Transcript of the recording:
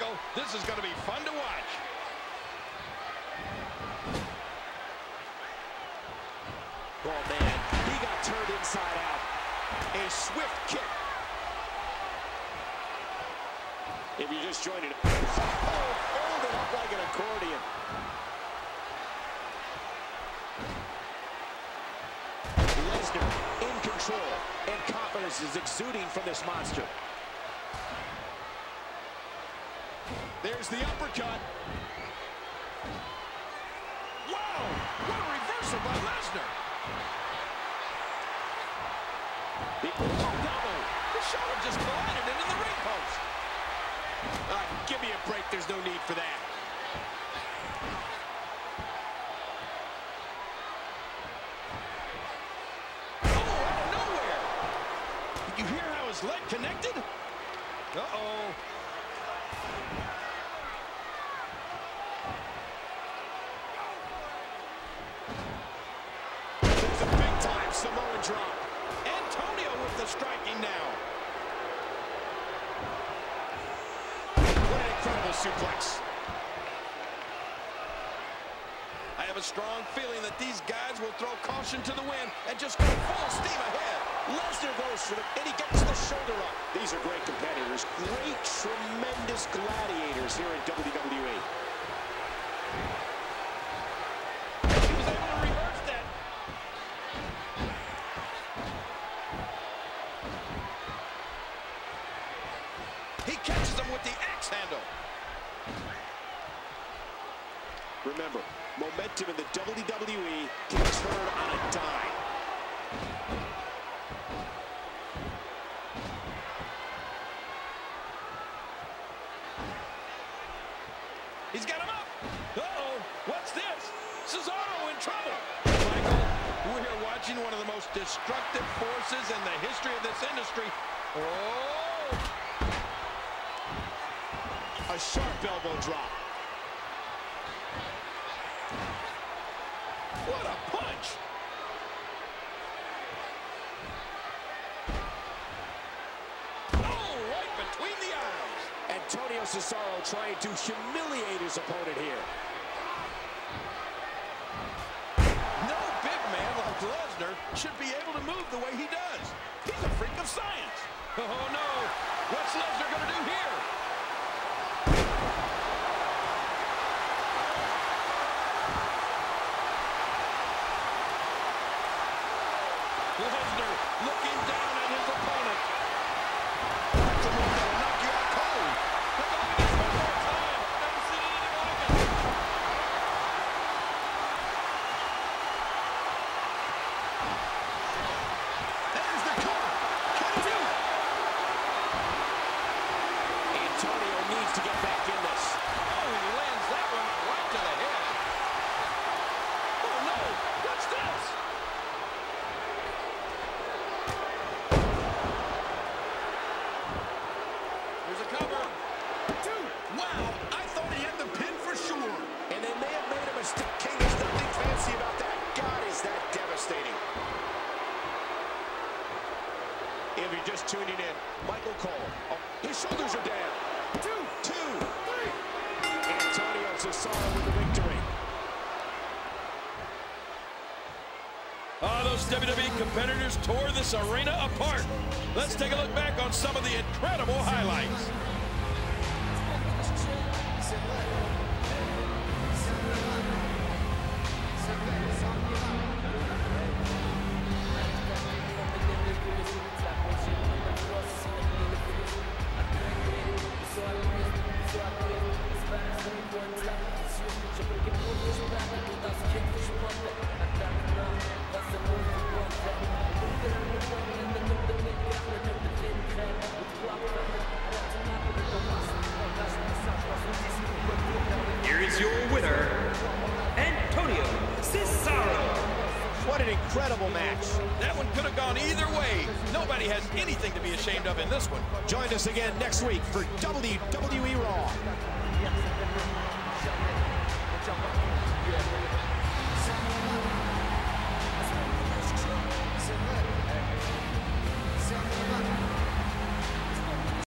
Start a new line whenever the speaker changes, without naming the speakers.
Michael. This is going to be fun to watch.
Oh, man, he got turned inside out. A swift kick. If you just joined it, oh, folded up like an accordion. Lesnar in control, and confidence is exuding from this monster.
There's the uppercut. Wow! What a reversal by Lesnar. Oh, no! The shoulder just collided into the ring post.
Uh, give me a break. There's no need for that.
Oh, you hear how his leg connected? Uh-oh.
There's a big-time Drop.
Antonio with the striking now.
What an incredible suplex.
I have a strong feeling that these guys will throw caution to the wind and just go full steam ahead.
Lesnar goes for it, and he gets the shoulder up. These are great competitors, great, tremendous gladiators here in WWE. Remember, momentum in the WWE can turn on a dime.
He's got him up. Uh-oh. What's this? Cesaro in trouble. Michael, we're here watching one of the most destructive forces in the history of this industry. Oh!
A sharp elbow drop.
What a punch! Oh, right between the eyes.
Antonio Cesaro trying to humiliate his opponent here.
No big man like Lesnar should be able to move the way he does. He's a freak of science. Oh, no. What's Lesnar going to do here? Lesnar looking down at his opponent. That's a move that'll knock you out cold. Look at this one more time. Never seen anything like it. There's the cover. Can he do it?
Antonio needs to get back in this.
Oh, he lands that one right to the head. Oh, no. What's this? Here's a cover. Two. Wow. I thought he had the pin for sure.
And they may have made a mistake. King, there's nothing fancy about that. God, is that devastating. If you're just tuning in, Michael Cole. Oh, his shoulders are down. Two,
WWE competitors tore this arena apart. Let's take a look back on some of the incredible highlights.
Here is your winner, Antonio Cesaro.
What an incredible match.
That one could have gone either way. Nobody has anything to be ashamed of in this one.
Join us again next week for WWE Raw.